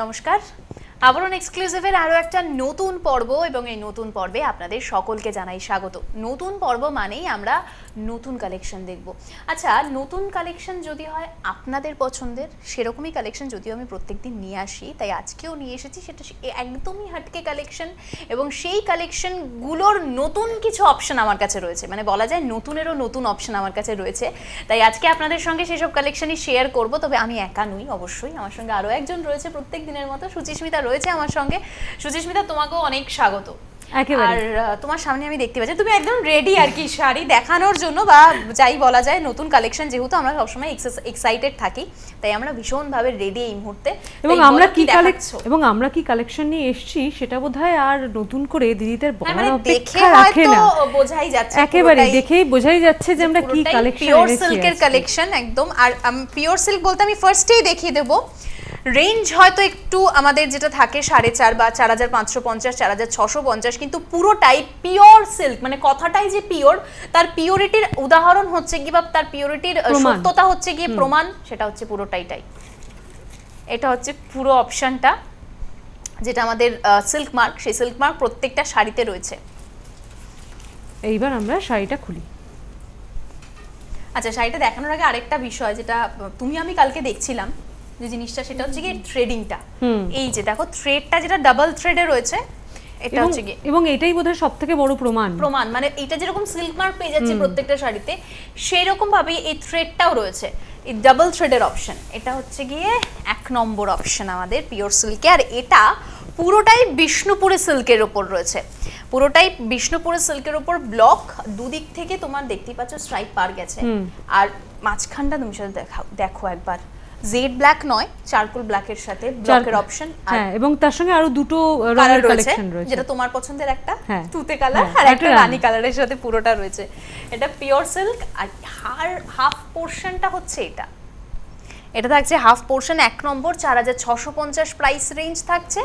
নমস্কার। আবরণ এক্সক্লুসিভের আরও একটা নতুন পর্ব এবং এই নতুন পর্বে আপনাদের সকলকে জানাই স্বাগত। নতুন পর্ব মানেই আমরা নতুন কালেকশন দেখব। আচ্ছা নতুন কালেকশন যদি হয় আপনাদের পছন্দের, সেরকমই কালেকশন যদিও আমি প্রত্যেকদিন নিয়ে আসি, তাই আজকেও নিয়ে এসেছি, সেটা একদমই হাটকে কালেকশন এবং সেই কালেকশনগুলোর নতুন কিছু অপশন আমার কাছে রয়েছে। মানে বলা যায় নতুনেরও নতুন অপশন আমার কাছে রয়েছে। তাই আজকে আপনাদের সঙ্গে সেসব কালেকশনই শেয়ার করব, তবে আমি একা নই, অবশ্যই। আমার সঙ্গে আরও একজন রয়েছে প্রত্যেক দিনের মতো, সুচিস্মিতা রয়েছে আমার সঙ্গে। সুচিস্মিতা তোমাকেও অনেক স্বাগত। আর তোমার সামনে আমি দেখতে পাচ্ছি তুমি একদম রেডি আর কি শাড়ি দেখানোর জন্য বা যাই বলা যায় নতুন কালেকশন যেহেতু আমরা সবসময় এক্সাইটেড থাকি তাই আমরা ভীষণভাবে রেডি এই মুহূর্তে। এবং আমরা কি কালেকশন এবং আমরা কি কালেকশন নিয়ে এসেছি সেটা বোধহয় আর নতুন করে দিদিদের হ্যাঁ, মানে বলার দেখে অপেক্ষা রাখে না। বোঝাই যাচ্ছে একেবারে দেখেই বোঝাই যাচ্ছে যে আমরা কি কালেকশন পিওর সিল্কের কালেকশন একদম। আর পিওর সিল্ক বলতে আমি ফার্স্টেই দেখিয়ে দেবো। রেঞ্জ হয়তো একটু আমাদের যেটা থাকে সাড়ে চার বা চার হাজার পাঁচশো পঞ্চাশ চার হাজার ছশো পঞ্চাশ কিন্তু পুরোটাই পিওর সিল্ক মানে কথাটাই যে পিওর তার পিওরিটির উদাহরণ হচ্ছে কি বা তার পিওরিটির সত্যতা হচ্ছে গিয়ে প্রমাণ সেটা হচ্ছে পুরোটাই তাই। এটা হচ্ছে পুরো অপশনটা যেটা আমাদের সিল্ক মার্ক সেই সিল্ক মার্ক প্রত্যেকটা শাড়িতে রয়েছে। এইবার আমরা শাড়িটা খুলি। আচ্ছা শাড়িটা দেখানোর আগে আরেকটা বিষয় যেটা তুমি আমি কালকে দেখছিলাম যে জিনিসটা সেটা হচ্ছে কি থ্রেডিংটা। এই যে দেখো থ্রেডটা যেটা ডাবল থ্রেডে রয়েছে এটা হচ্ছে কি এবং এটাই বোধহয় সব থেকে বড় প্রমাণ। প্রমাণ। মানে এটা যেরকম সিল্ক মার্ক পেয়ে যাচ্ছে প্রত্যেকটা শাড়িতে সেই রকম ভাবে এই থ্রেডটাও রয়েছে। এই ডাবল থ্রেডের অপশন এটা হচ্ছে গিয়ে এক নম্বর অপশন আমাদের পিওর সিল্কে আর এটা পুরোটাই বিষ্ণুপুরে সিল্কের ওপর রয়েছে। পুরোটাই বিষ্ণুপুরে সিল্কের ওপর ব্লক দুদিক থেকে তোমার দেখতেই পাচ্ছ স্ট্রাইপ পার গেছে। আর মাঝখানটা তুমি সাথে দেখাও দেখো একবার। জেড ব্ল্যাক নয় চারকোল ব্ল্যাকের সাথে ব্লকের অপশন হ্যাঁ এবং তার সঙ্গে আরও দুটো কালার রঙের রয়েছে কালেকশন রয়েছে। যেটা তোমার পছন্দের একটা হ্যাঁ। তুতে কালার হ্যাঁ, আর একটা রানী। কালারের সাথে পুরোটা রয়েছে। এটা পিওর সিল্ক আর হার হাফ পোর্শনটা হচ্ছে এটা। এটা থাকছে হাফ পোর্শন এক নম্বর চার হাজার ছশো পঞ্চাশ প্রাইস রেঞ্জ থাকছে।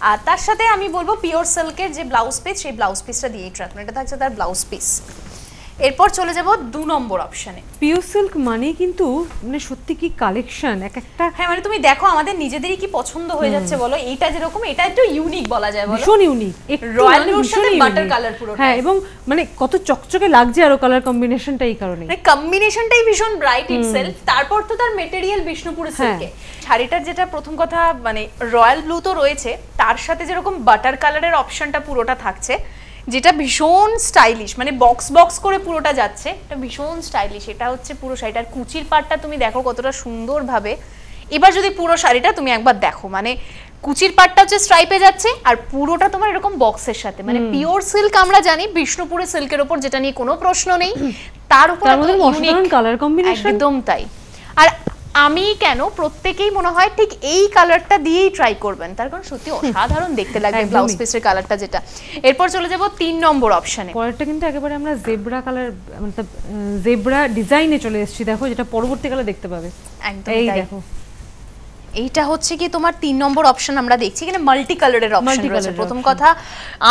আর তার সাথে আমি বলব পিওর সিল্কের যে ব্লাউজ পিস সেই ব্লাউজ পিসটা দিয়েই ট্রাক এটা থাকছে তার ব্লাউজ পিস এরপর চলে যাব দু নম্বর অপশনে পিওর সিল্ক মানে কিন্তু মানে সত্যি কি কালেকশন এক একটা হ্যাঁ মানে তুমি দেখো আমাদের নিজেদেরই কি পছন্দ হয়ে যাচ্ছে বলো? এইটা যেরকম এটা একটু ইউনিক বলা যায় বলো? ভীষণ ইউনিক Royal blue র সাথে butter colour পুরোটাই। হ্যাঁ এবং মানে কত চকচকে লাগছে আরও কালার কম্বিনেশনটা এই কারণে মানে কম্বিনেশনটাই ভীষণ ব্রাইট ইটসেলফ তারপর তো তার মেটেরিয়াল বিষ্ণুপুরে। সিল্কে শাড়িটার যেটা প্রথম কথা মানে রয়্যাল ব্লু তো রয়েছে তার সাথে যেরকম বাটার কালারের অপশনটা পুরোটা থাকছে যেটা ভীষণ স্টাইলিশ মানে বক্স বক্স করে পুরোটা যাচ্ছে এটা ভীষণ স্টাইলিশ এটা হচ্ছে পুরো শাড়িটার কুচির পাটটা তুমি দেখো কতটা সুন্দরভাবে। এবার যদি পুরো শাড়িটা তুমি একবার দেখো মানে কুচির পাটটা হচ্ছে স্ট্রাইপে যাচ্ছে আর পুরোটা তোমার এরকম বক্সের সাথে মানে পিওর সিল্ক আমরা জানি বিষ্ণুপুরের সিল্কের ওপর যেটা নিয়ে কোনো প্রশ্ন নেই। তার উপর কালার কম্বিনেশন একদম তাই। আমি কেন প্রত্যেকেই মনে হয় ঠিক এই কালারটা দিয়েই ট্রাই করবেন। তার কারণ সত্যি অসাধারণ দেখতে লাগবে ব্লাউজ পিসের কালারটা যেটা। এরপর চলে যাব তিন নম্বর অপশনে পরেরটা কিন্তু একেবারে আমরা জেব্রা কালার মানে জেব্রা ডিজাইনে চলে এসেছি। দেখো যেটা পরবর্তীকালে দেখতে পাবে। একদম এই দেখো। এইটা হচ্ছে কি তোমার তিন নম্বর অপশন আমরা দেখছি এখানে মাল্টি কালারের অপশন রয়েছে। প্রথম কথা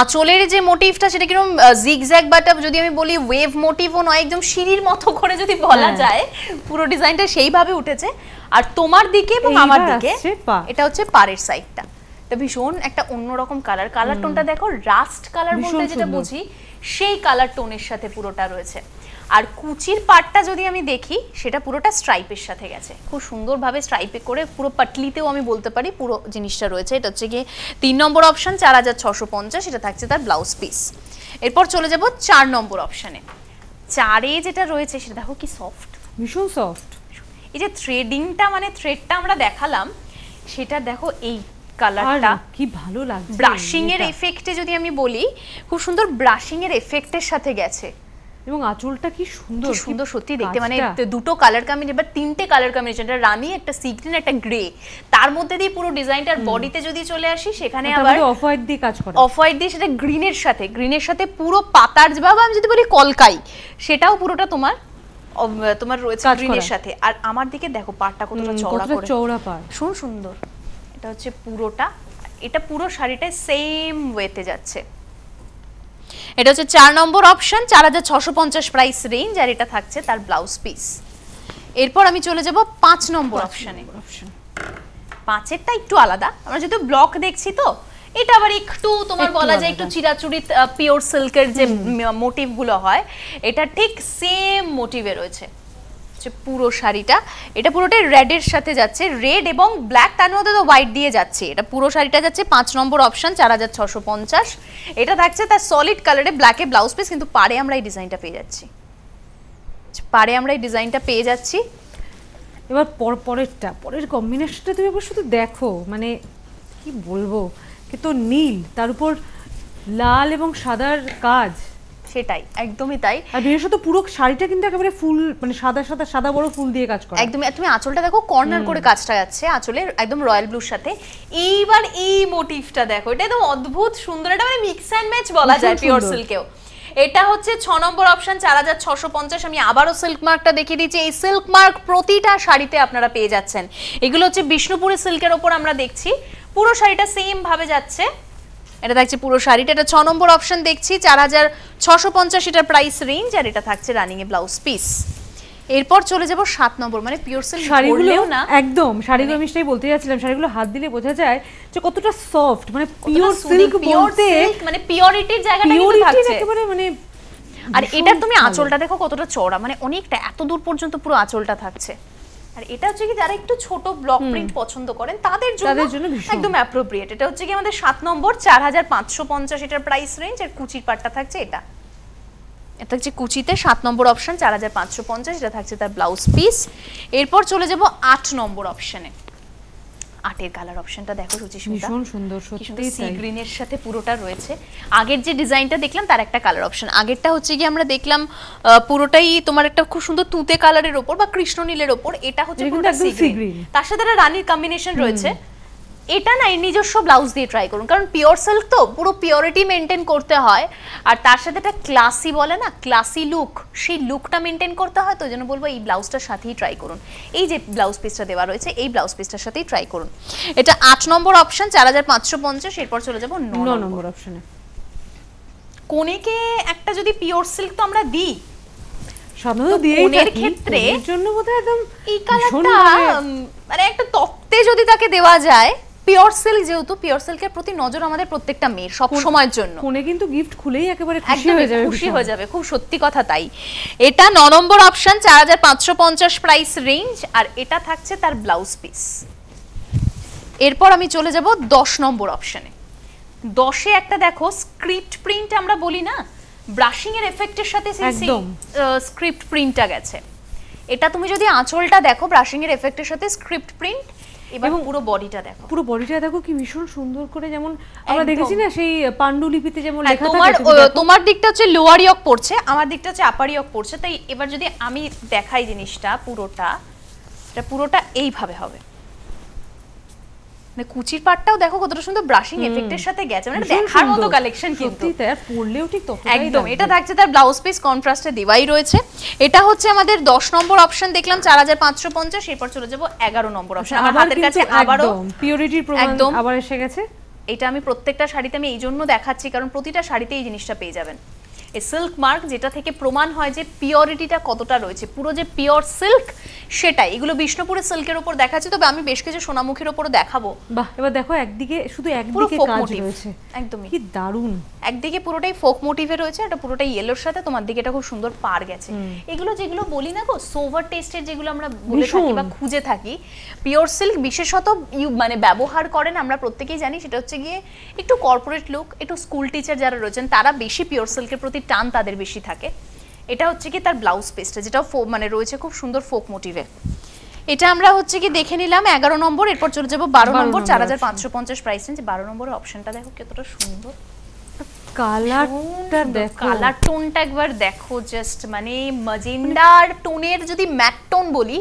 আঁচলের যে মোটিভটা সেটা কীরকম জিগজ্যাগ বাটা যদি আমি বলি ওয়েভ মোটিভও নয় একদম সিঁড়ির মতো করে যদি বলা হ্যাঁ। যায় পুরো ডিজাইনটা সেইভাবে উঠেছে। আর তোমার দিকে এবং আমার দিকে এটা হচ্ছে পাড়ের সাইডটা এটা ভীষণ একটা অন্যরকম কালার কালার টোনটা দেখো রাস্ট কালার বলতে যেটা বুঝি সেই কালার টোনের সাথে পুরোটা রয়েছে। আর কুচির পাটটা যদি আমি দেখি সেটা পুরোটা স্ট্রাইপের সাথে গেছে। খুব সুন্দরভাবে স্ট্রাইপে করে পুরো পাটলিতেও আমি বলতে পারি পুরো জিনিসটা রয়েছে। এটা হচ্ছে গিয়ে তিন নম্বর অপশান চার হাজার ছশো পঞ্চাশ এটা থাকছে তার ব্লাউজ পিস এরপর চলে যাব চার নম্বর অপশানে চারে যেটা রয়েছে সেটা দেখো কি সফট ভীষণ সফট এই যে থ্রেডিংটা মানে থ্রেডটা আমরা দেখালাম সেটা দেখো এই কালারটা কি ভালো লাগছে। ব্রাশিং এর এফেক্টে যদি আমি বলি খুব সুন্দর ব্রাশিং এর এফেক্টের সাথে গেছে। এবং আঁচলটা কি সুন্দর সুন্দর সত্যি দেখতে। মানে দুটো কালার কম্বিনেশন এবার তিনটে কালার কম্বিনেশন একটা রানী একটা সি গ্রিন একটা গ্রে তার মধ্যে দিয়ে পুরো ডিজাইনটার বডিতে যদি চলে আসি সেখানে আবার অফ হোয়াইট দিয়ে কাজ করে। অফ হোয়াইট দিয়ে সেটা গ্রিনের সাথে। গ্রিনের সাথে পুরো পাতার বা আমি যদি বলি কলকাই সেটাও পুরোটা তোমার তোমার রয়েছে গ্রিনের সাথে। আর আমার দিকে দেখো পাটটা কতটা চওড়া করে। চওড়া পার শুন সুন্দর। এটা হচ্ছে পুরোটা। এটা পুরো শাড়িটায় সেম ওয়েতে যাচ্ছে। এটা হচ্ছে চার নম্বর অপশন চার হাজার ছশো পঞ্চাশ প্রাইস রেঞ্জ আর এটা থাকছে তার ব্লাউজ পিস এরপর আমি চলে যাব পাঁচ নম্বর অপশনে অপশন পাঁচেরটা একটু আলাদা। আমরা যেহেতু ব্লক দেখছি তো এটা আবার একটু তোমার বলা যায় একটু চিরাচুরিত পিওর সিল্কের যে মোটিভগুলো হয় এটা ঠিক সেম মোটিভে রয়েছে। হচ্ছে পুরো শাড়িটা। এটা পুরোটাই রেডের সাথে যাচ্ছে। রেড এবং ব্ল্যাক তার মধ্যে তো হোয়াইট দিয়ে যাচ্ছে। এটা পুরো শাড়িটা যাচ্ছে পাঁচ নম্বর অপশন চার হাজার ছশো পঞ্চাশ। এটা থাকছে তার সলিড কালারে ব্ল্যাকে ব্লাউজ পিস কিন্তু পাড়ে আমরা এই ডিজাইনটা পেয়ে যাচ্ছি। পারে আমরা এই ডিজাইনটা পেয়ে যাচ্ছি। এবার পর, পরেরটা, পরের কম্বিনেশনটা তুমি এবার শুধু দেখো। মানে কি বলব? কি তো নীল, তার উপর লাল এবং সাদার কাজ। সেটাই। একদমই তাই। আর বিশেষত পুরো শাড়িটা কিন্তু একেবারে ফুল মানে সাদা সাদা সাদা বড় ফুল দিয়ে কাজ করা। একদমই। আর তুমি আঁচলটা দেখো কর্নার করে কাজটা যাচ্ছে আঁচলের একদম রয়্যাল ব্লুর সাথে। এইবার এই মোটিভটা দেখো এটা একদম অদ্ভুত সুন্দর এটা মানে মিক্স অ্যান্ড ম্যাচ বলা যায় পিওর সিল্কেও এটা হচ্ছে ছ নম্বর অপশন চার হাজার ছশো পঞ্চাশ। আমি আবারও সিল্ক মার্কটা দেখিয়ে দিচ্ছি। এই সিল্ক মার্ক প্রতিটা শাড়িতে আপনারা পেয়ে যাচ্ছেন। এগুলো হচ্ছে বিষ্ণুপুরের সিল্কের ওপর আমরা দেখছি। পুরো শাড়িটা সেম ভাবে যাচ্ছে। এটা থাকছে পুরো শাড়িটা। এটা ছ নম্বর অপশন দেখছি চার হাজার ছশো পঞ্চাশ এটার প্রাইস রেঞ্জ আর এটা থাকছে রানিং এ ব্লাউজ পিস এরপর চলে যাব সাত নম্বর মানে পিওর সিল্ক শাড়িগুলো না। একদম শাড়িগুলো আমি সেটাই বলতে যাচ্ছিলাম শাড়িগুলো হাত দিলে বোঝা যায় যে কতটা সফট মানে পিওর সিল্ক বলতে মানে পিওরিটির জায়গাটা কিন্তু থাকছে। একেবারে মানে আর এটার তুমি আঁচলটা দেখো কতটা চওড়া মানে অনেকটা এত দূর পর্যন্ত পুরো আঁচলটা থাকছে। আর এটা হচ্ছে কি যারা একটু ছোট ব্লক প্রিন্ট পছন্দ করেন তাদের জন্য। একদম অ্যাপ্রোপ্রিয়েট এটা হচ্ছে কি আমাদের সাত নম্বর চার হাজার পাঁচশো পঞ্চাশ এটার প্রাইস রেঞ্জ আর কুচির পাটটা থাকছে এটা। এটা হচ্ছে কুচিতে সাত নম্বর অপশন চার হাজার পাঁচশো পঞ্চাশ এটা থাকছে তার ব্লাউজ পিস এরপর চলে যাব আট নম্বর অপশনে আটের কালার অপশনটা দেখো সুচিস্মিতা ভীষণ সুন্দর সত্যি সি গ্রিন গ্রিনের সাথে পুরোটা রয়েছে। আগের যে ডিজাইনটা দেখলাম তার একটা কালার অপশন। আগেরটা হচ্ছে কি আমরা দেখলাম পুরোটাই তোমার একটা খুব সুন্দর তুতে কালারের ওপর বা কৃষ্ণ নীলের ওপর। এটা হচ্ছে পুরোটা সি গ্রিন তার সাথে একটা রানীর কম্বিনেশন রয়েছে। এটা না নিজস্ব ব্লাউজ দিয়ে ট্রাই করুন। কারণ পিওর সিল্ক তো পুরো পিওরিটি মেনটেন করতে হয়। আর তার সাথে একটা ক্লাসি বলে না ক্লাসি লুক সেই লুকটা মেনটেন করতে হয় তো জন্য বলব এই ব্লাউজটার সাথেই ট্রাই করুন। এই যে ব্লাউজ পিসটা দেওয়া রয়েছে এই ব্লাউজ পিসটার সাথেই ট্রাই করুন। এটা আট নম্বর অপশন চার হাজার পাঁচশো পঞ্চাশ এরপর চলে যাব ন নম্বর। অপশনে কোনেকে একটা যদি পিওর সিল্ক তো আমরা দিই সাধারণত দিয়েই ক্ষেত্রে এর জন্য বোধহয় একদম এই কালারটা মানে একটা তত্ত্বে যদি তাকে দেওয়া যায় পিওর সিল্ক যেহেতু পিওর সিল্কের প্রতি নজর আমাদের প্রত্যেকটা মেয়ের সব সময়ের জন্য। ফোনে কিন্তু গিফট খুলেই একেবারে খুশি হয়ে যাবে খুশি হয়ে যাবে খুব সত্যি কথা তাই। এটা ন নম্বর অপশন চার হাজার পাঁচশো পঞ্চাশ প্রাইস রেঞ্জ আর এটা থাকছে তার ব্লাউজ পিস এরপর আমি চলে যাব দশ নম্বর অপশনে দশে একটা দেখো স্ক্রিপ্ট প্রিন্ট আমরা বলি না ব্রাশিং এর এফেক্টের সাথে সেই। স্ক্রিপ্ট প্রিন্টটা গেছে। এটা তুমি যদি আঁচলটা দেখো ব্রাশিং এর এফেক্টের সাথে স্ক্রিপ্ট প্রিন্ট এবং পুরো বডিটা দেখো। পুরো বডিটা দেখো কি ভীষণ সুন্দর করে যেমন আমরা দেখেছি না সেই পাণ্ডুলিপিতে যেমন হ্যাঁ, লেখা তোমার তোমার দিকটা হচ্ছে লোয়ার ইয়ক পড়ছে আমার দিকটা হচ্ছে আপার ইয়ক পড়ছে তাই এবার যদি আমি দেখাই জিনিসটা পুরোটা এটা পুরোটা এইভাবে হবে। মানে কুচির পাটটাও দেখো কতটা সুন্দর ব্রাশিং এফেক্টের সাথে গেছে। মানে দেখার মতো কালেকশন কিন্তু। পরলেও ঠিক ততটাই একদম এটা থাকছে তার ব্লাউজ পিস কন্ট্রাস্টে দেওয়াই রয়েছে। এটা হচ্ছে আমাদের দশ নম্বর অপশন দেখলাম চার হাজার পাঁচশো পঞ্চাশ এরপর চলে যাব এগারো নম্বর অপশন আমার হাতের কাছে আবারো পিওরিটির প্রমাণ আবার এসে গেছে। এটা আমি প্রত্যেকটা শাড়িতে আমি এই জন্য দেখাচ্ছি কারণ প্রতিটা শাড়িতে এই জিনিসটা পেয়ে যাবেন। এই সিল্ক মার্ক যেটা থেকে প্রমাণ হয় যে পিওরিটিটা কতটা রয়েছে। পুরো যে পিওর সিল্ক সেটাই। এগুলো বিষ্ণুপুরের সিল্কের উপর দেখাচ্ছে। তবে আমি বেশ কিছু সোনামুখীর উপরও দেখাবো। বাহ এবার দেখো একদিকে শুধু একদিকে কাজ রয়েছে। একদমই। কি দারুণ। একদিকে পুরোটাই ফোক মোটিভে রয়েছে এটা পুরোটাই ইয়েলোর সাথে তোমার দিকে এটা খুব সুন্দর পার গেছে। এগুলো যেগুলো বলি না গো সোভার টেস্টের যেগুলো আমরা বলে থাকি বা খুঁজে থাকি পিওর সিল্ক বিশেষত ইউ- মানে ব্যবহার করেন আমরা প্রত্যেকেই জানি সেটা হচ্ছে গিয়ে একটু কর্পোরেট লুক একটু স্কুল টিচার যারা রয়েছেন তারা বেশি পিওর সিল্কের প্রতি টান তাদের বেশি থাকে। এটা হচ্ছে কি তার ব্লাউজ পেস্টটা যেটা মানে রয়েছে খুব সুন্দর ফোক মোটিভে এটা আমরা হচ্ছে কি দেখে নিলাম এগারো নম্বর এরপর চলে যাব বারো বারো নম্বর চার হাজার। পাঁচশো পঞ্চাশ প্রাইস রেঞ্জ বারো নম্বরের অপশনটা দেখো কতটা সুন্দর। কালারটা দেখো। কালার টোনটা একবার দেখো জাস্ট মানে ম্যাজেন্ডার টোনের যদি ম্যাট টোন বলি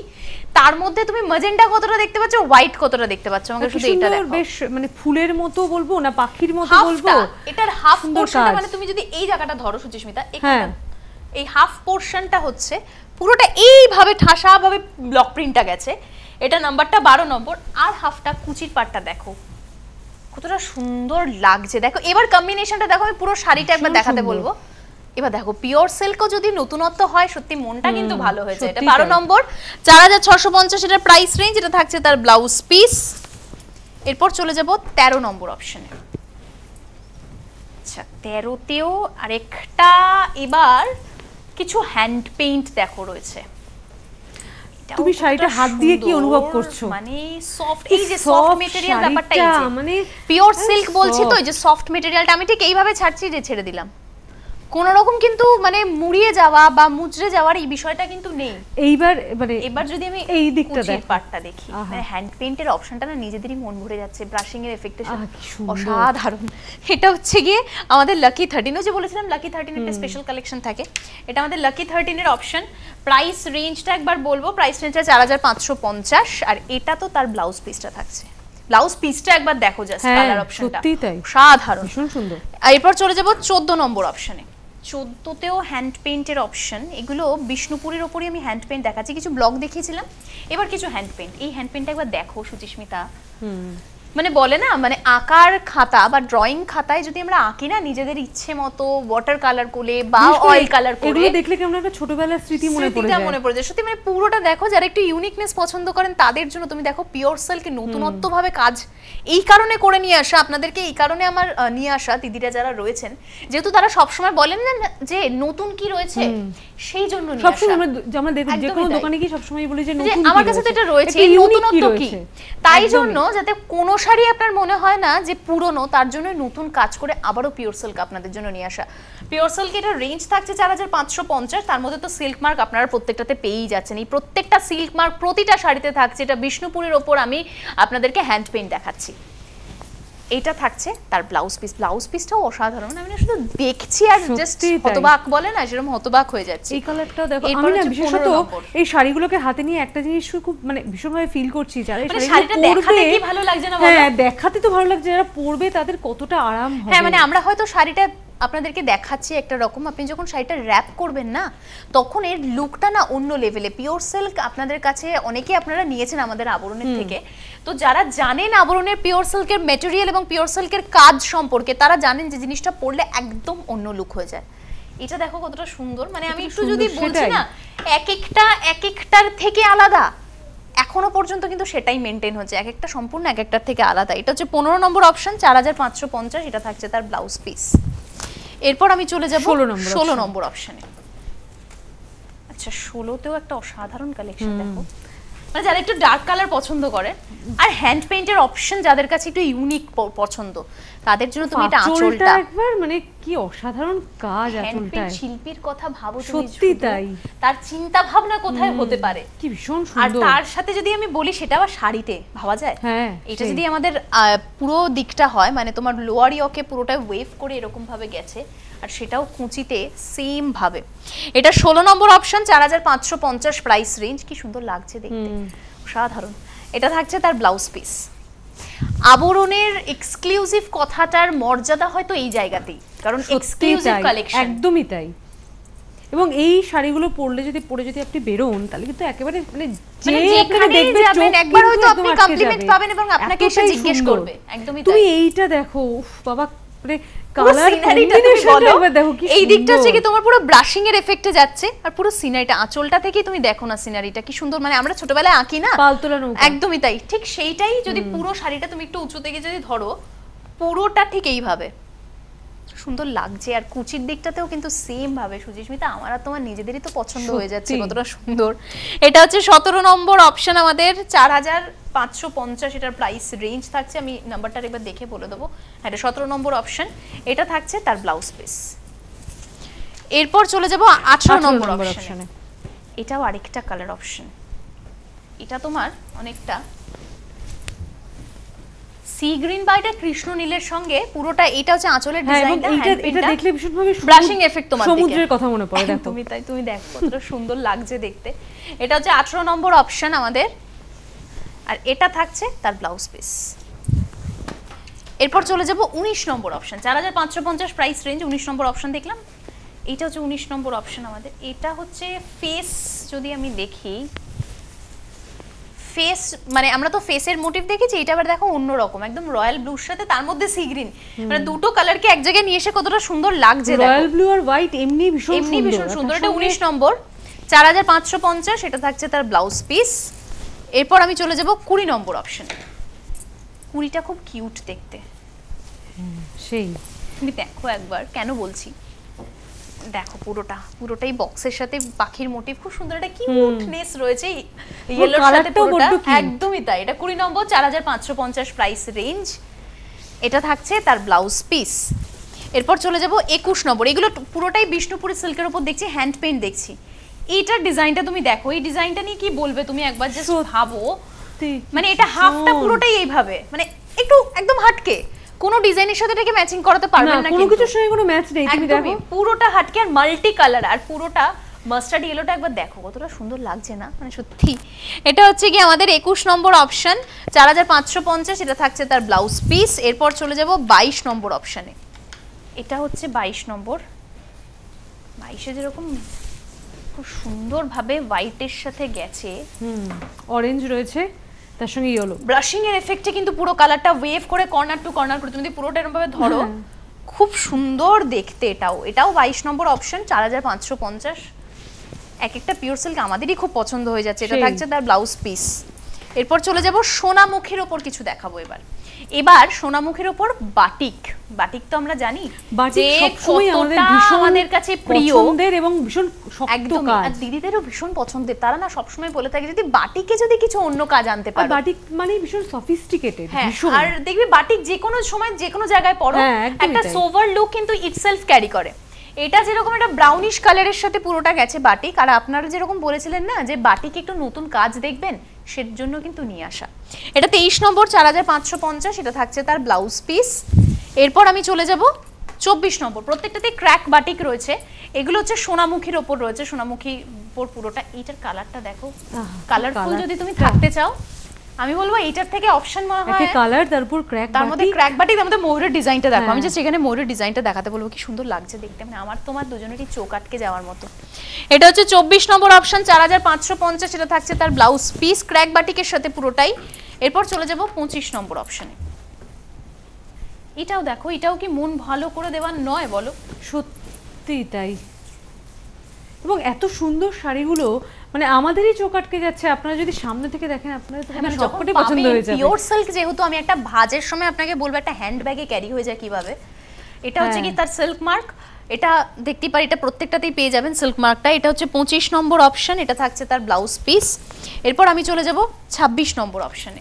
তার মধ্যে তুমি ম্যাজেন্ডা কতটা দেখতে পাচ্ছ হোয়াইট কতটা দেখতে পাচ্ছ? আমাকে শুধু এটা দেখো বেশ মানে ফুলের মতো বলব না পাখির মতো বলব। এটার হাফ পোরশনটা মানে তুমি যদি এই জায়গাটা ধরো সুচিস্মিতা হ্যাঁ। এই হাফ পোরশনটা হচ্ছে পুরোটা এইভাবে ঠাসা ভাবে ব্লক প্রিন্টটা গেছে। এটা নাম্বারটা বারো নম্বর আর হাফটা কুচির পাটটা দেখো। কতটা সুন্দর লাগছে। দেখো এবার কম্বিনেশনটা দেখো আমি পুরো শাড়িটা একবার দেখাতে বলব। এবার দেখো পিওর সিল্কও যদি নতুনত্ব হয় সত্যি মনটা কিন্তু ভালো হয়েছে। এটা বারো। নম্বর চার হাজার ছশো পঞ্চাশ এটার প্রাইস রেঞ্জ এটা থাকছে তার ব্লাউজ পিস এরপর চলে যাব তেরো নম্বর অপশনে আচ্ছা তেরোতেও আরেকটা এবার কিছু হ্যান্ড পেইন্ট দেখো রয়েছে। তুমি শাড়িটা হাত দিয়ে কি অনুভব করছ? মানে সফট এই যে সফট মেটেরিয়াল ব্যাপারটা মানে পিওর সিল্ক বলছি তো। এই যে সফট মেটেরিয়ালটা আমি ঠিক এইভাবে ছাড়ছি যে ছেড়ে দিলাম কোন রকম কিন্তু মানে মুড়িয়ে যাওয়া বা মুচড়ে যাওয়ার এই বিষয়টা কিন্তু নেই। এইবার মানে এবার যদি আমি এই দিকটা দেখো। পার্টটা দেখি মানে হ্যান্ড পেইন্টের অপশনটা না নিজেদেরই মন ভরে যাচ্ছে ব্রাশিং এর সুন্দর। অসাধারণ। এটা হচ্ছে গিয়ে আমাদের লাকি 13 ও যে বলেছিলাম লাকি থার্টিন একটা স্পেশাল কালেকশন থাকে। এটা আমাদের লাকি থার্টিনের অপশন প্রাইস রেঞ্জটা একবার বলব প্রাইস রেঞ্জটা চার হাজার পাঁচশো পঞ্চাশ আর এটা তো তার ব্লাউজ পিসটা থাকছে। ব্লাউজ পিসটা একবার দেখো জাস্ট কালার অপশনটা সত্যিই তাই। সাধারণ ভীষণ সুন্দর। এরপর চলে যাব চোদ্দ নম্বর অপশনে চোদ্দোতেও হ্যান্ড পেন্টের অপশন এগুলো বিষ্ণুপুরের ওপরই আমি হ্যান্ড পেন্ট দেখাচ্ছি। কিছু ব্লগ দেখিয়েছিলাম। এবার কিছু হ্যান্ড পেন্ট এই হ্যান্ড পেন্টটা একবার দেখো সুচিস্মিতা। মানে বলে না মানে আঁকার খাতা বা ড্রয়িং খাতায় যদি আমরা আঁকি না নিজেদের ইচ্ছে মতো ওয়াটার কালার করে বা অয়েল কালার করে এগুলো দেখলে কেমন একটা ছোটবেলার স্মৃতি মনে পড়ে যায়। মনে পড়ে যায়। সত্যি মানে পুরোটা দেখো যারা একটু ইউনিকনেস পছন্দ করেন তাদের জন্য তুমি দেখো পিওর সেলকে নতুনত্ব ভাবে কাজ এই কারণে করে নিয়ে আসা আপনাদেরকে এই কারণে আমার নিয়ে আসা দিদিরা যারা রয়েছেন যেহেতু তারা সবসময় বলেন না যে নতুন কি রয়েছে সেই জন্য নিয়ে সবসময় আমরা যে যে কোনো। দোকানে গিয়ে সবসময় বলি যে নতুন আমার কাছে তো এটা রয়েছে নতুনত্ব কি তাই জন্য যাতে কোনো শাড়ি আপনার মনে হয় না যে পুরনো তার জন্য নতুন কাজ করে আবারও পিওর সিল্ক আপনাদের জন্য নিয়ে আসা। পিওর সিল্ক এটা রেঞ্জ থাকছে চার হাজার পাঁচশো পঞ্চাশ তার মধ্যে তো সিল্ক মার্ক আপনারা প্রত্যেকটাতে পেয়েই যাচ্ছেন। এই প্রত্যেকটা সিল্ক মার্ক প্রতিটা শাড়িতে থাকছে এটা বিষ্ণুপুরের ওপর আমি আপনাদেরকে হ্যান্ড পেইন্ট দেখাচ্ছি। এটা থাকছে তার ব্লাউজ পিস ব্লাউজ পিসটাও অসাধারণ। আমি শুধু দেখছি আর জাস্ট হতবাক বলে না সেরকম হতবাক হয়ে যাচ্ছে। এই কালারটাও দেখো আমি না বিশেষত এই শাড়িগুলোকে হাতে নিয়ে একটা জিনিস খুব মানে ভীষণভাবে ফিল করছি যারা এই মানে শাড়িটা দেখাতে কি ভালো লাগছে না? হ্যাঁ দেখাতে তো ভালো লাগছে যারা পরবে তাদের কতটা আরাম হবে। হ্যাঁ মানে আমরা হয়তো শাড়িটা আপনাদেরকে দেখাচ্ছি একটা রকম। আপনি যখন শাড়িটা র্যাপ করবেন না তখন এর লুকটা না অন্য লেভেলে পিওর সিল্ক আপনাদের কাছে অনেকে আপনারা নিয়েছেন আমাদের আবরণের থেকে। তো যারা জানেন আবরণের পিওর সিল্কের মেটেরিয়াল এবং পিওর সিল্কের কাজ সম্পর্কে তারা জানেন যে জিনিসটা পরলে একদম অন্য লুক হয়ে যায়। এটা দেখো কতটা সুন্দর। মানে আমি একটু যদি বলছি না এক একটা এক একটার থেকে আলাদা। এখনও পর্যন্ত কিন্তু সেটাই মেনটেন হচ্ছে। এক একটা সম্পূর্ণ এক একটার থেকে আলাদা। এটা হচ্ছে পনেরো নম্বর অপশন চার হাজার পাঁচশো পঞ্চাশ এটা থাকছে তার ব্লাউজ পিস এরপর আমি চলে যাব 16 নম্বর ষোলো। নম্বর অপশনে আচ্ছা ষোলোতেও একটা অসাধারণ কালেকশন দেখো। মানে যারা একটু ডার্ক কালার পছন্দ করে আর হ্যান্ড পেইন্টের অপশন যাদের কাছে একটু ইউনিক পছন্দ তাদের জন্য তুমি এটা আঁচলটা আঁচলটা একবার মানে কি অসাধারণ কাজ পেইন্ট শিল্পীর কথা ভাবো তুমি সত্যি তাই। তার চিন্তা ভাবনা কোথায় হতে পারে? কি ভীষণ সুন্দর। আর তার সাথে যদি আমি বলি সেটা আবার শাড়িতে ভাবা যায়? হ্যাঁ, এটা যদি আমাদের পুরো দিকটা হয় মানে তোমার লোয়ার ইয়কে পুরোটা ওয়েভ করে এরকম ভাবে গেছে আর সেটাও কুচিতে সেম ভাবে। এটা ষোলো নম্বর অপশন চার হাজার পাঁচশো পঞ্চাশ প্রাইস রেঞ্জ কি সুন্দর লাগছে দেখতে। সাধারণ এটা থাকছে তার ব্লাউজ পিস আবরণের এক্সক্লুসিভ কথাটার মর্যাদা হয়তো এই জায়গাতেই। কারণ এক্সক্লুসিভ কালেকশন একদমই তাই। এবং এই শাড়িগুলো পরলে যদি পরে যদি আপনি বেরোন তাহলে কিন্তু একেবারে মানে যে মানে আপনাকে যেখানেই দেখবে চোখ একবার হয়তো আপনি যাবে। পাবেন এবং আপনাকে এসে জিজ্ঞেস করবে, একদমই তুমি এইটা দেখো উফ বাবা মানে কালার দেখো কি এই দিকটা হচ্ছে কি তোমার পুরো ব্রাশিং এর এফেক্টে যাচ্ছে আর পুরো সিনারিটা আঁচলটা থেকেই তুমি দেখো না সিনারিটা কি সুন্দর। মানে আমরা ছোটবেলায় আঁকি না? পালতোলা নৌকা। একদমই তাই। ঠিক সেইটাই যদি পুরো শাড়িটা তুমি একটু উঁচু থেকে যদি ধরো পুরোটা ঠিক এইভাবে। সুন্দর লাগছে। আর কুচির দিকটাতেও কিন্তু সেম ভাবে সুজিস্মিতা আমার আর তোমার নিজেদেরই তো পছন্দ হয়ে যাচ্ছে কতটা সুন্দর। এটা হচ্ছে সতেরো নম্বর অপশন আমাদের চার হাজার পাঁচশো পঞ্চাশ এটার প্রাইস রেঞ্জ থাকছে। আমি নাম্বারটা এবার দেখে বলে দেবো। হ্যাঁ, এটা সতেরো নম্বর অপশন এটা থাকছে তার ব্লাউজ পিস এরপর চলে যাব আঠারো নম্বর অপশনে এটাও আরেকটা কালার অপশন এটা তোমার অনেকটা সি গ্রিন বা এটা কৃষ্ণ নীলের সঙ্গে পুরোটা এটা হচ্ছে আঁচলের হ্যাঁ ডিজাইনটা এইটা এটা দেখলে ভীষণ ভাবে ব্রাশিং এফেক্ট তোমার সমুদ্রের কথা মনে পড়ে দেখো। তুমি তাই তুমি দেখো কতটা সুন্দর লাগছে দেখতে। এটা হচ্ছে আঠারো নম্বর অপশন আমাদের। আর এটা থাকছে তার ব্লাউজ পিস এরপর চলে যাব উনিশ নম্বর অপশন চার হাজার পাঁচশো পঞ্চাশ প্রাইস রেঞ্জ উনিশ নম্বর অপশন দেখলাম। এটা হচ্ছে উনিশ নম্বর অপশন আমাদের। এটা হচ্ছে ফেস যদি আমি দেখি ফেস মানে আমরা তো ফেসের মোটিভ দেখেছি এটা আবার দেখো অন্যরকম একদম রয়্যাল ব্লুর সাথে তার মধ্যে সি গ্রিন মানে দুটো কালারকে এক জায়গায় নিয়ে এসে কতটা সুন্দর লাগছে দেখো। রয়্যাল ব্লু আর হোয়াইট এমনি ভীষণ এমনি ভীষণ সুন্দর। এটা সঙ্গে- উনিশ নম্বর। চার হাজার পাঁচশো পঞ্চাশ এটা থাকছে তার ব্লাউজ পিস এরপর আমি চলে যাব কুড়ি নম্বর অপশনে কুড়িটা খুব কিউট দেখতে। সেই। তুমি দেখো একবার কেন বলছি? দেখো পুরোটা পুরোটাই বক্সের সাথে পাখির মোটিভ খুব সুন্দর। একটা কিউটনেস রয়েছে? ইয়েলোর সাথে পুরোটা? একদমই তাই। এটা কুড়ি নম্বর চার হাজার পাঁচশো পঞ্চাশ প্রাইস রেঞ্জ এটা থাকছে তার ব্লাউজ পিস এরপর চলে যাব একুশ নম্বর। এগুলো পুরোটাই বিষ্ণুপুরের সিল্কের উপর দেখছি হ্যান্ড পেইন্ট দেখছি। এইটার ডিজাইনটা তুমি দেখো এই ডিজাইনটা নিয়ে কি বলবে তুমি একবার? জাস্ট। ভাবো। মানে এটা হাফটা। পুরোটাই এইভাবে। মানে একটু একদম হাটকে। কোনো ডিজাইনের সাথে এটাকে ম্যাচিং করাতে পারবেন না কোনো কিছুর সঙ্গে কোনো ম্যাচ নেই তুমি দেখো। পুরোটা হাটকে আর মাল্টি কালার আর পুরোটা মাস্টার্ড ইয়েলোটা একবার দেখো কতটা সুন্দর লাগছে না? মানে সত্যি। এটা হচ্ছে কি আমাদের একুশ নম্বর অপশন চার হাজার পাঁচশো পঞ্চাশ এটা থাকছে তার ব্লাউজ পিস এরপর চলে যাব বাইশ নম্বর অপশানে এটা হচ্ছে বাইশ নম্বর। বাইশে যেরকম খুব সুন্দরভাবে হোয়াইটের সাথে গেছে। হুম অরেঞ্জ রয়েছে। তার সঙ্গে ইয়েলো ব্রাশিং এর এফেক্টে কিন্তু পুরো কালারটা ওয়েভ করে কর্নার টু কর্নার করে। তুমি যদি পুরোটা এরকম ভাবে ধরো হ্যাঁ। খুব সুন্দর দেখতে এটাও। এটাও বাইশ নম্বর অপশন চার হাজার পাঁচশো পঞ্চাশ। এক একটা পিওর সিল্ক আমাদেরই খুব পছন্দ হয়ে যাচ্ছে। এটা থাকছে তার ব্লাউজ পিস এরপর চলে যাব সোনামুখীর ওপর কিছু দেখাবো এবার। এবার সোনামুখের ওপর বাটিক। বাটিক তো আমরা জানি আমাদের কাছে পছন্দের এবং ভীষণ একদম আর দিদিদেরও ভীষণ পছন্দের। তারা না সবসময় বলে থাকে যদি বাটিকে যদি কিছু অন্য কাজ আনতে পারো। বাটিক মানে ভীষণ সফিস্টিকেটেড হ্যাঁ আর দেখবি বাটিক যে কোনো সময় যে কোনো জায়গায় পরো হ্যাঁ, একটা সোভার লুক কিন্তু ইটসেলফ ক্যারি করে। এটা যেরকম একটা ব্রাউনিশ কালারের সাথে পুরোটা গেছে বাটিক আর আপনারা যেরকম বলেছিলেন না যে বাটিক একটু নতুন কাজ দেখবেন সের জন্য কিন্তু নিয়ে আসা। এটা তেইশ নম্বর চার হাজার পাঁচশো পঞ্চাশ এটা থাকছে তার ব্লাউজ পিস এরপর আমি চলে যাব চব্বিশ নম্বর প্রত্যেকটাতে ক্র্যাক বাটিক রয়েছে। এগুলো হচ্ছে সোনামুখীর ওপর রয়েছে সোনামুখী উপর পুরোটা। এইটার কালারটা দেখো। কালারফুল যদি তুমি থাকতে চাও। আমি বলব এইটার থেকে অপশন মনে হয় কালার তারপর ক্র্যাক তার মধ্যে ক্র্যাক বাটিক তার মধ্যে ময়ূরের ডিজাইনটা দেখো। আমি হ্যাঁ। জাস্ট এখানে ময়ূরের ডিজাইনটা দেখাতে বলব কি সুন্দর লাগছে দেখতে। মানে আমার তোমার দুজনেরই চোখ আটকে যাওয়ার মতো। এটা হচ্ছে চব্বিশ নম্বর অপশন চার হাজার পাঁচশো পঞ্চাশ এটা থাকছে তার ব্লাউজ পিস ক্র্যাক বাটিকের সাথে পুরোটাই। এরপর চলে যাব পঁচিশ নম্বর অপশনে এটাও দেখো এটাও কি মন ভালো করে দেওয়ার নয় বলো? সত্যি তাই। এবং এত সুন্দর শাড়িগুলো মানে আমাদেরই চোখ আটকে যাচ্ছে। আপনারা যদি সামনে থেকে দেখেন তো মানে পছন্দ হয়ে যাবে। পিওর সিল্ক যেহেতু আমি একটা ভাজের সময় আপনাকে বলব একটা হ্যান্ড ব্যাগে ক্যারি হয়ে যায় কীভাবে। এটা হচ্ছে কি হ্যাঁ। তার সিল্ক মার্ক এটা দেখতে পারি এটা প্রত্যেকটাতেই পেয়ে যাবেন সিল্ক মার্কটা এটা হচ্ছে পঁচিশ নম্বর অপশন এটা থাকছে তার ব্লাউজ পিস এরপর আমি চলে যাব ছাব্বিশ নম্বর অপশনে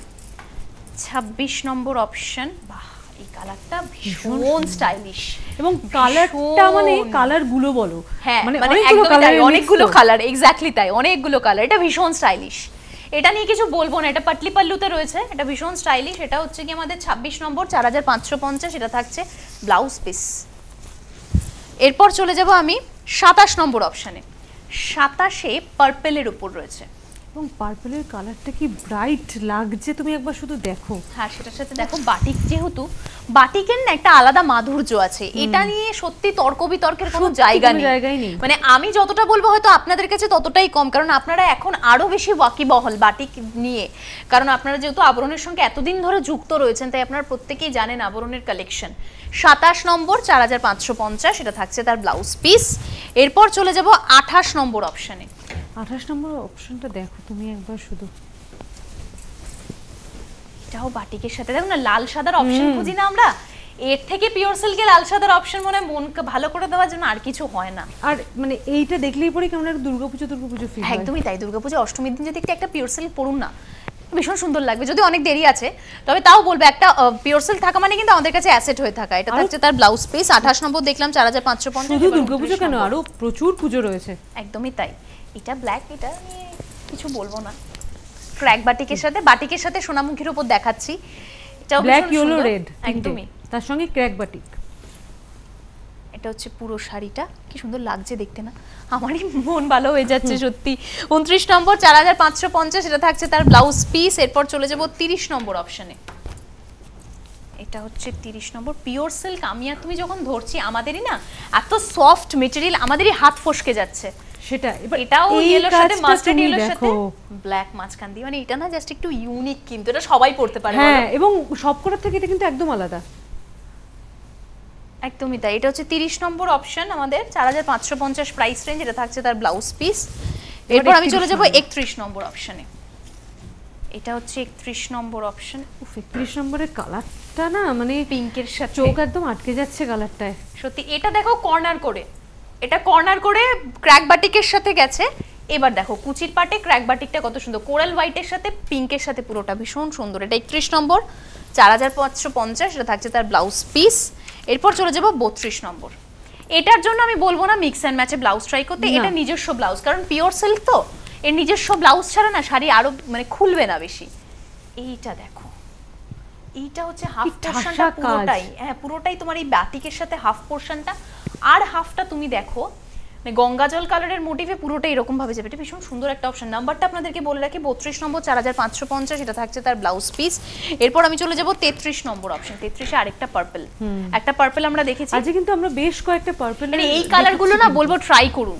ছাব্বিশ নম্বর অপশন বাহ। এই কালারটা ভীষণ স্টাইলিশ এবং কালারটা মানে কালারগুলো বলো। হ্যাঁ মানে মানে অনেকগুলো কালার অনেকগুলো কালার এক্স্যাক্টলি তাই অনেকগুলো কালার এটা ভীষণ স্টাইলিশ এটা নিয়ে কিছু বলব না এটা পাটলি পাল্লুতে রয়েছে এটা ভীষণ স্টাইলিশ এটা হচ্ছে কি আমাদের ছাব্বিশ নম্বর চার হাজার পাঁচশো পঞ্চাশ এটা থাকছে ব্লাউজ পিস এরপর চলে যাব আমি সাতাশ নম্বর অপশানে সাতাশে পার্পেলের উপর রয়েছে। এবং পার্পলের কালারটা কি ব্রাইট লাগছে? তুমি একবার শুধু দেখো। হ্যাঁ সেটার সাথে দেখো বাটিক যেহেতু বাটিকের না একটা আলাদা মাধুর্য আছে। এটা নিয়ে সত্যি তর্ক বিতর্কের কোনো জায়গা নেই। জায়গাই নেই। মানে আমি যতটা বলব হয়তো আপনাদের কাছে ততটাই কম কারণ আপনারা এখন আরও বেশি ওয়াকিবহল বাটিক নিয়ে। কারণ আপনারা যেহেতু আবরণের সঙ্গে এতদিন ধরে যুক্ত রয়েছেন তাই আপনারা প্রত্যেকেই জানেন আবরণের কালেকশন সাতাশ নম্বর চার হাজার পাঁচশো পঞ্চাশ এটা থাকছে তার ব্লাউজ পিস এরপর চলে যাব আঠাশ নম্বর অপশানে আঠাশ নম্বর অপশনটা দেখো তুমি একবার শুধু। এটাও বাটিকের সাথে। দেখো না লাল সাদার অপশন খুঁজি না আমরা? এর থেকে পিওর সিল্কে লাল সাদার অপশন মনে মনকে ভালো করে দেওয়ার জন্য আর কিছু হয় না। আর মানে এইটা দেখলেই পরে কেমন একটা দুর্গাপুজো দুর্গাপুজো ফিল হয়। একদমই তাই দুর্গাপূজা অষ্টমীর দিন যদি একটা একটা পিওর সিল্ক পড়ুন না ভীষণ সুন্দর লাগবে। যদি অনেক দেরি আছে তবে তাও বলব একটা পিওর সিল্ক থাকা মানে কিন্তু আমাদের কাছে অ্যাসেট হয়ে থাকা। এটা থাকছে তার ব্লাউজ পিস আঠাশ নম্বর দেখলাম চার হাজার পাঁচশো পঞ্চাশ শুধু দুর্গাপুজো কেন? আরও প্রচুর পুজো রয়েছে। একদমই তাই। এটা ব্ল্যাক এটা নিয়ে কিছু বলব না। ক্র্যাক বাটিকের সাথে বাটিকের সাথে সোনামুখীর উপর দেখাচ্ছি। এটাও ব্ল্যাক ইয়েলো রেড একদমই। তার সঙ্গে ক্র্যাক বাটিক। এটা হচ্ছে পুরো শাড়িটা। কি সুন্দর লাগছে দেখতে না। আমারই মন ভালো হয়ে যাচ্ছে সত্যি। উনত্রিশ নম্বর চার হাজার পাঁচশো পঞ্চাশ এটা থাকছে তার ব্লাউজ পিস এরপর চলে যাব তিরিশ নম্বর অপশানে এটা হচ্ছে তিরিশ নম্বর পিওর সিল্ক আমি আর তুমি যখন ধরছি আমাদেরই না এত সফট মেটেরিয়াল আমাদেরই হাত ফসকে যাচ্ছে। সেটা এবার এটাও ইয়েলোর সাথে মাস্টার্ড ইয়েলোর সাথে ব্ল্যাক মাঝখান দিয়ে। মানে এটা না জাস্ট একটু ইউনিক কিন্তু এটা সবাই পড়তে পারে হ্যাঁ এবং সবকটার থেকে এটা কিন্তু একদম আলাদা। একদমই তাই। এটা হচ্ছে তিরিশ নম্বর অপশন আমাদের চার হাজার পাঁচশো পঞ্চাশ প্রাইস রেঞ্জ এটা থাকছে তার ব্লাউজ পিস এরপর আমি চলে যাব একত্রিশ নম্বর অপশনে এটা হচ্ছে একত্রিশ নম্বর অপশন উফ একত্রিশ নম্বরের কালারটা না মানে পিঙ্কের সাথে। চোখ একদম আটকে যাচ্ছে কালারটায় সত্যি এটা দেখো কর্নার করে। এটা কর্নার করে ক্র্যাক বাটিকের সাথে গেছে। এবার দেখো কুচির পাটে ক্র্যাক বাটিকটা কত সুন্দর। কোরাল হোয়াইটের সাথে পিঙ্কের সাথে পুরোটা ভীষণ সুন্দর। এটা একত্রিশ নম্বর। চার হাজার পাঁচশো পঞ্চাশ এটা থাকছে তার ব্লাউজ পিস এরপর চলে যাব বত্রিশ নম্বর। এটার জন্য আমি বলব না মিক্স অ্যান্ড ম্যাচে ব্লাউজ ট্রাই করতে এটা নিজস্ব ব্লাউজ কারণ পিওর সিল্ক তো। এর নিজস্ব ব্লাউজ ছাড়া না শাড়ি আরও মানে খুলবে না বেশি। এইটা দেখো। এইটা হচ্ছে হাফ পোর্শনটা পুরোটাই। হ্যাঁ পুরোটাই তোমার এই ব্যাটিকের সাথে হাফ পোর্শনটা আর হাফটা তুমি দেখো। মানে গঙ্গা জল কালারের মোটিভে পুরোটা এরকম ভাবে যাবে। এটা ভীষণ সুন্দর একটা অপশন নাম্বারটা আপনাদেরকে বলে রাখি বত্রিশ নম্বর চার হাজার পাঁচশো পঞ্চাশ এটা থাকছে তার ব্লাউজ পিস এরপর আমি চলে যাব তেত্রিশ নম্বর অপশন তেত্রিশে আরেকটা পার্পল একটা পার্পল আমরা দেখেছি। আজকে কিন্তু আমরা বেশ কয়েকটা পার্পল মানে এই কালারগুলো না বলব ট্রাই করুন।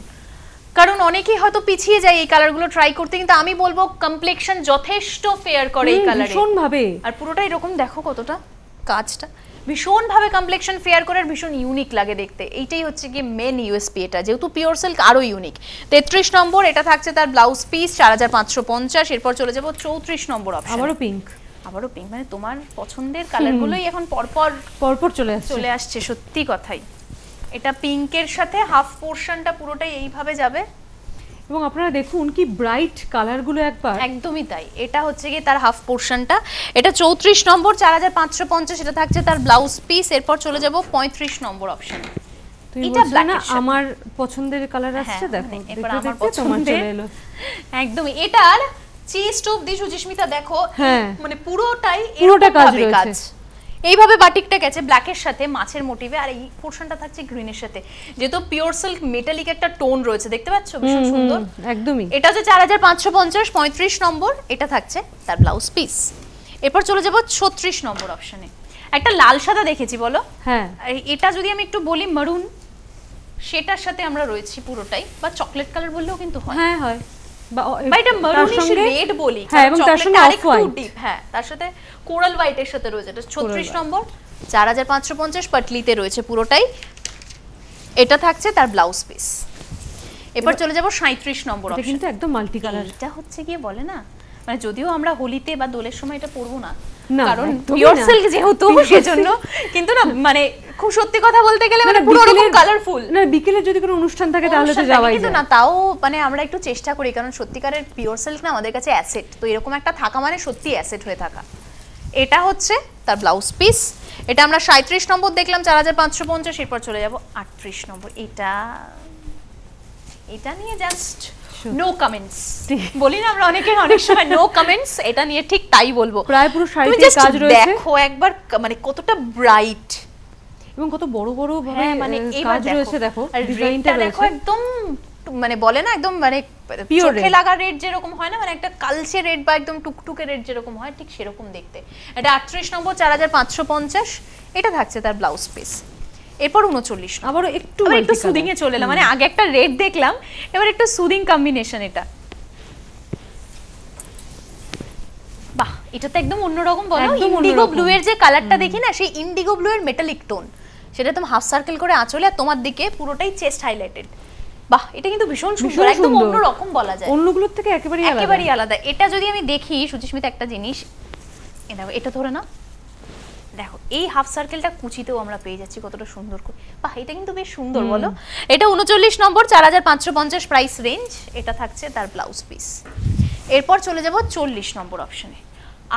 কারণ অনেকেই হয়তো পিছিয়ে যায় এই কালারগুলো ট্রাই করতে কিন্তু আমি বলব কমপ্লেকশন যথেষ্ট ফেয়ার করে এই কালারে ভীষণ ভাবে আর পুরোটা এরকম দেখো কতটা কাজটা। ভীষণ ভাবে কমপ্লেকশন ফেয়ার করে ভীষণ ইউনিক লাগে দেখতে। এইটাই হচ্ছে কি মেন ইউএসপি এটা। যেহেতু পিওর সিল্ক আরও ইউনিক তেত্রিশ নম্বর এটা থাকছে তার ব্লাউজ পিস চার হাজার পাঁচশো পঞ্চাশ। এরপর চলে যাব চৌত্রিশ নম্বর অপশন আবারও পিঙ্ক আবারও পিঙ্ক মানে তোমার পছন্দের কালারগুলোই এখন পরপর পরপর চলে আসছে। চলে আসছে সত্যি কথাই। এটা পিঙ্কের সাথে হাফ পোর্শনটা পুরোটাই এইভাবে যাবে। এবং আপনারা দেখুন কি ব্রাইট কালারগুলো একবার। একদমই তাই। এটা হচ্ছে গিয়ে তার হাফ পোর্শনটা এটা চৌত্রিশ নম্বর চার হাজার পাঁচশো পঞ্চাশ এটা থাকছে তার ব্লাউজ পিস এরপর চলে যাব পঁয়ত্রিশ নম্বর অপশন এটা না। আমার পছন্দের কালার আসছে? হ্যাঁ, দেখো মানে এবার আমার পছন্দের। একদমই। এটার চেস্ট অবধি সুচিস্মিতা দেখো হ্যাঁ। মানে পুরোটাই পুরোটা কাজ রয়েছে। এইভাবে বাটিকটা গেছে ব্ল্যাকের সাথে মাছের মোটিভে আর এই পোর্শনটা থাকছে গ্রিনের সাথে। যেহেতু পিওর সিল্ক মেটালিক একটা টোন রয়েছে দেখতে পাচ্ছ? ভীষণ সুন্দর। একদমই। এটা হচ্ছে চার হাজার পাঁচশো পঞ্চাশ পঁয়ত্রিশ নম্বর। এটা থাকছে তার ব্লাউজ পিস এরপর চলে যাব ছত্রিশ নম্বর অপশনে একটা লাল সাদা দেখেছি বলো? হ্যাঁ। এটা যদি আমি একটু বলি মারুন সেটার সাথে আমরা রয়েছি পুরোটাই বা চকলেট কালার বললেও কিন্তু হয়। হ্যাঁ হয়। বা এটা তার রেড বলি হ্যাঁ এবং তার সঙ্গে অফ হোয়াইট হ্যাঁ তার সাথে কোরাল হোয়াইটের সাথে রয়েছে এটা ছত্রিশ white। নম্বর চার হাজার পাঁচশো পঞ্চাশ পাটলিতে রয়েছে পুরোটাই। এটা থাকছে তার ব্লাউজ পিস এবার চলে যাব নম্বর কিন্তু একদম মাল্টি কালার এটা হচ্ছে গিয়ে বলে না মানে যদিও আমরা হোলিতে বা দোলের সময় এটা পরবো না, কারণ পিওর সিল্ক যেহেতু সেজন্য। কিন্তু না মানে খুব সত্যি কথা বলতে গেলে মানে পুরো রকম কালারফুল না বিকেলে যদি কোনো অনুষ্ঠান থাকে তাহলে তো যাওয়াই যায়। না তাও মানে আমরা একটু চেষ্টা করি কারণ সত্যিকারের পিওর সিল্ক না আমাদের কাছে অ্যাসেট তো এরকম একটা থাকা মানে সত্যি অ্যাসেট হয়ে থাকা। এটা হচ্ছে তার ব্লাউজ পিস এটা আমরা সাঁত্রিশ নম্বর দেখলাম চার হাজার পাঁচশো পঞ্চাশ এরপর চলে যাব আটত্রিশ নম্বর। এটা এটা নিয়ে জাস্ট. No comments. বলি না আমরা অনেকের অনেক সময় নো কমেন্টস এটা নিয়ে ঠিক তাই বলব। প্রায় পুরো শাড়িতে কাজ রয়েছে। দেখো একবার মানে কতটা ব্রাইট এবং কত বড় বড় ভাবে হ্যাঁ মানে কাজ রয়েছে দেখো ডিজাইনটা দেখো একদম মানে বলে না একদম মানে চোখে লাগা রেড যেরকম হয় না মানে একটা কালচে রেড বা একদম টুকটুকে রেড যেরকম হয় ঠিক সেরকম দেখতে। এটা আটত্রিশ নম্বর চার হাজার পাঁচশো পঞ্চাশ। এটা থাকছে তার ব্লাউজ পিস এরপর উনচল্লিশ একটু আবার একটু multi সুদিং এ চলে এলাম। মানে আগে একটা রেড দেখলাম এবার একটু সুদিং কম্বিনেশন এটা। বাহ এটা তো একদম অন্যরকম বলো। ইন্ডিগো ব্লু এর যে কালারটা দেখি না সেই ইন্ডিগো ব্লু এর মেটালিক টোন সেটা তুমি হাফ সার্কেল করে আঁচলে আর তোমার দিকে পুরোটাই চেস্ট হাইলাইটেড বাহ এটা কিন্তু ভীষণ সুন্দর একদম। অন্যরকম বলা যায়। অন্যগুলোর থেকে একেবারেই আলাদা। একেবারেই আলাদা। এটা যদি আমি দেখি সুচিস্মিতা একটা জিনিস। এটা ধরে না দেখো এই হাফ সার্কেলটা কুচিতেও আমরা পেয়ে যাচ্ছি কতটা সুন্দর করে। বাহ এটা কিন্তু বেশ সুন্দর বলো। এটা উনচল্লিশ নম্বর চার হাজার পাঁচশো পঞ্চাশ প্রাইস রেঞ্জ এটা থাকছে তার ব্লাউজ পিস এরপর চলে যাব চল্লিশ নম্বর অপশনে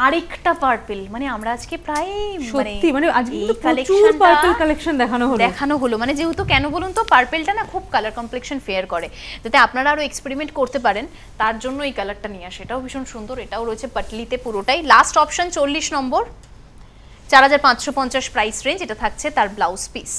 আরেকটা পার্পেল মানে আমরা আজকে প্রায় সত্যি মানে আজকে প্রচুর পার্পল কালেকশন দেখানো হলো। দেখানো হলো। মানে যেহেতু কেন বলুন তো পার্পেলটা না খুব কালার কমপ্লেকশন ফেয়ার করে। যাতে আপনারা আরও এক্সপেরিমেন্ট করতে পারেন তার জন্য এই কালারটা নিয়ে আসে। এটাও ভীষণ সুন্দর এটাও রয়েছে পাটলিতে পুরোটাই। লাস্ট অপশন চল্লিশ নম্বর। চার হাজার পাঁচশো পঞ্চাশ প্রাইস রেঞ্জ এটা থাকছে তার ব্লাউজ পিস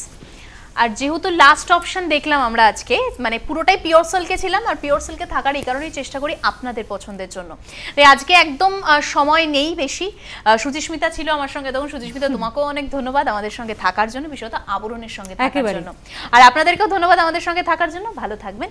আর যেহেতু লাস্ট অপশন দেখলাম আমরা আজকে মানে পুরোটাই পিওর সিল্কে ছিলাম আর পিওর সিল্কে থাকার এই কারণেই চেষ্টা করি আপনাদের পছন্দের জন্য। তাই আজকে একদম সময় নেই বেশি। আহ, সুচিস্মিতা ছিল আমার সঙ্গে তখন সুচিস্মিতা তোমাকেও অনেক ধন্যবাদ আমাদের সঙ্গে থাকার জন্য বিশেষত আবরণের সঙ্গে থাকার। জন্য। আর আপনাদেরকেও ধন্যবাদ আমাদের সঙ্গে থাকার জন্য। ভালো থাকবেন।